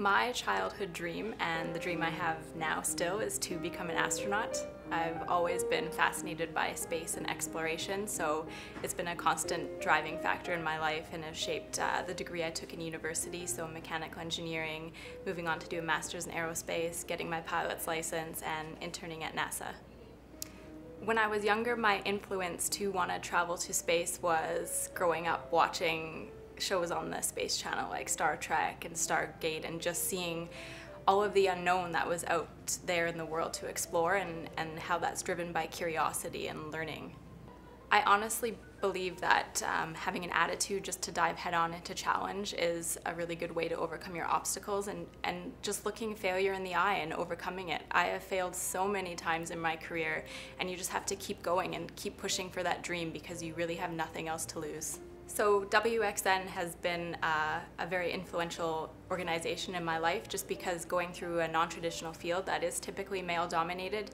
My childhood dream, and the dream I have now still, is to become an astronaut. I've always been fascinated by space and exploration, so it's been a constant driving factor in my life and has shaped uh, the degree I took in university, so mechanical engineering, moving on to do a master's in aerospace, getting my pilot's license, and interning at NASA. When I was younger, my influence to want to travel to space was growing up watching shows on the Space Channel like Star Trek and Stargate and just seeing all of the unknown that was out there in the world to explore and, and how that's driven by curiosity and learning. I honestly believe that um, having an attitude just to dive head on into challenge is a really good way to overcome your obstacles and, and just looking failure in the eye and overcoming it. I have failed so many times in my career and you just have to keep going and keep pushing for that dream because you really have nothing else to lose. So WXN has been uh, a very influential organization in my life just because going through a non-traditional field that is typically male dominated,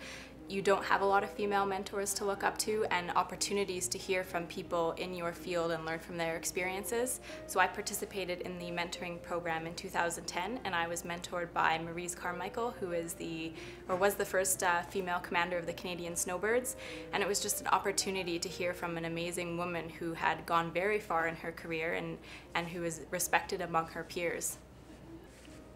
you don't have a lot of female mentors to look up to and opportunities to hear from people in your field and learn from their experiences. So I participated in the mentoring program in 2010 and I was mentored by Maryse Carmichael who is the or was the first uh, female commander of the Canadian Snowbirds and it was just an opportunity to hear from an amazing woman who had gone very far in her career and, and who is respected among her peers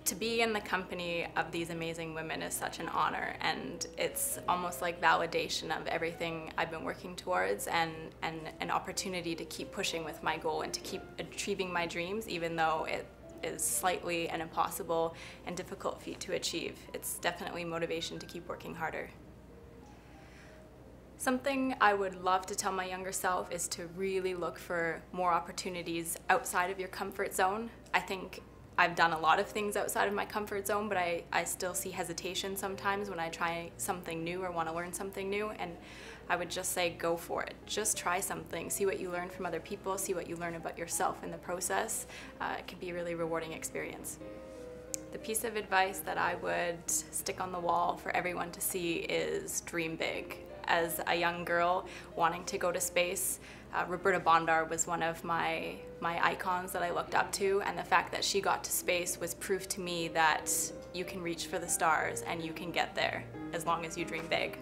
to be in the company of these amazing women is such an honor and it's almost like validation of everything I've been working towards and, and an opportunity to keep pushing with my goal and to keep achieving my dreams even though it is slightly an impossible and difficult feat to achieve. It's definitely motivation to keep working harder. Something I would love to tell my younger self is to really look for more opportunities outside of your comfort zone. I think I've done a lot of things outside of my comfort zone, but I, I still see hesitation sometimes when I try something new or want to learn something new. And I would just say go for it. Just try something. See what you learn from other people, see what you learn about yourself in the process. Uh, it can be a really rewarding experience. The piece of advice that I would stick on the wall for everyone to see is dream big as a young girl wanting to go to space. Uh, Roberta Bondar was one of my, my icons that I looked up to, and the fact that she got to space was proof to me that you can reach for the stars and you can get there as long as you dream big.